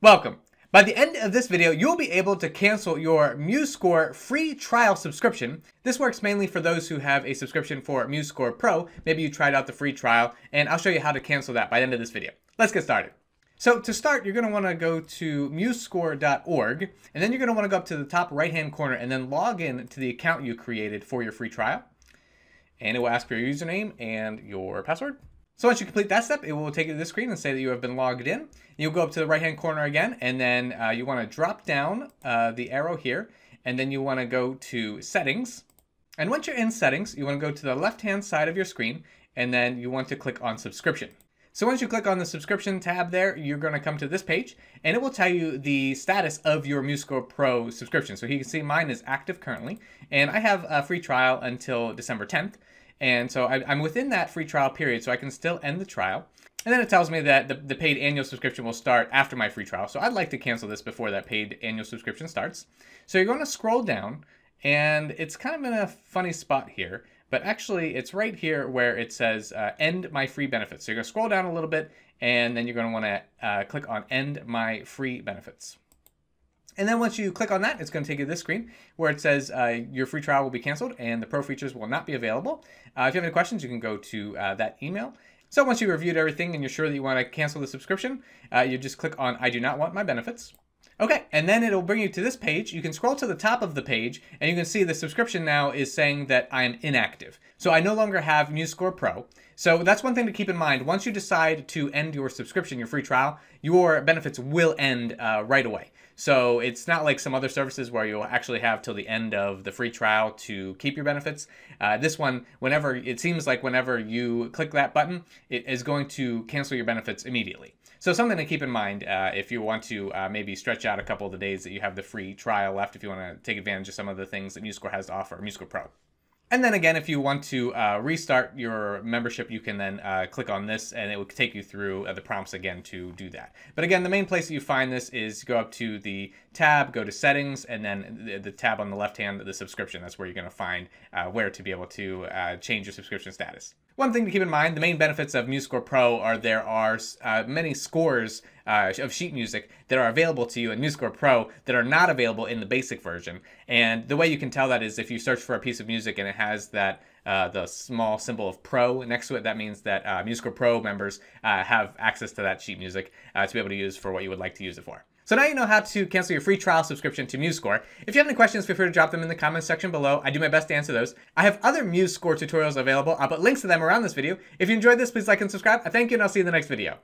Welcome. By the end of this video, you'll be able to cancel your MuseScore free trial subscription. This works mainly for those who have a subscription for MuseScore Pro. Maybe you tried out the free trial, and I'll show you how to cancel that by the end of this video. Let's get started. So to start, you're going to want to go to musescore.org, and then you're going to want to go up to the top right-hand corner and then log in to the account you created for your free trial. And it will ask for your username and your password. So once you complete that step, it will take you to this screen and say that you have been logged in. You'll go up to the right hand corner again, and then uh, you want to drop down uh, the arrow here, and then you want to go to settings. And once you're in settings, you want to go to the left hand side of your screen, and then you want to click on subscription. So once you click on the subscription tab there, you're going to come to this page and it will tell you the status of your MuseScore Pro subscription. So you can see mine is active currently and I have a free trial until December 10th. And so I, am within that free trial period, so I can still end the trial. And then it tells me that the, the paid annual subscription will start after my free trial. So I'd like to cancel this before that paid annual subscription starts. So you're going to scroll down, and it's kind of in a funny spot here. But actually, it's right here where it says uh, end my free benefits. So you're going to scroll down a little bit, and then you're going to want to uh, click on end my free benefits. And then once you click on that, it's going to take you to this screen where it says uh, your free trial will be canceled and the pro features will not be available. Uh, if you have any questions, you can go to uh, that email. So once you've reviewed everything and you're sure that you want to cancel the subscription, uh, you just click on I do not want my benefits. Okay, and then it'll bring you to this page. You can scroll to the top of the page and you can see the subscription now is saying that I am inactive. So I no longer have MuseScore Pro. So that's one thing to keep in mind. Once you decide to end your subscription, your free trial, your benefits will end uh, right away. So it's not like some other services where you'll actually have till the end of the free trial to keep your benefits. Uh, this one, whenever it seems like whenever you click that button, it is going to cancel your benefits immediately. So something to keep in mind uh, if you want to uh, maybe stretch out a couple of the days that you have the free trial left, if you want to take advantage of some of the things that MuseScore has to offer, MuseScore Pro. And then again, if you want to uh, restart your membership, you can then uh, click on this and it will take you through uh, the prompts again to do that. But again, the main place that you find this is go up to the tab, go to settings, and then the, the tab on the left hand, the subscription. That's where you're going to find uh, where to be able to uh, change your subscription status. One thing to keep in mind, the main benefits of MuseScore Pro are there are uh, many scores uh, of sheet music that are available to you in MuseScore Pro that are not available in the basic version. And the way you can tell that is if you search for a piece of music and it has that uh, the small symbol of Pro next to it, that means that uh, MuseScore Pro members uh, have access to that sheet music uh, to be able to use for what you would like to use it for. So now you know how to cancel your free trial subscription to MuseScore. If you have any questions, feel free to drop them in the comments section below. I do my best to answer those. I have other MuseScore tutorials available. I'll put links to them around this video. If you enjoyed this, please like and subscribe. I thank you, and I'll see you in the next video.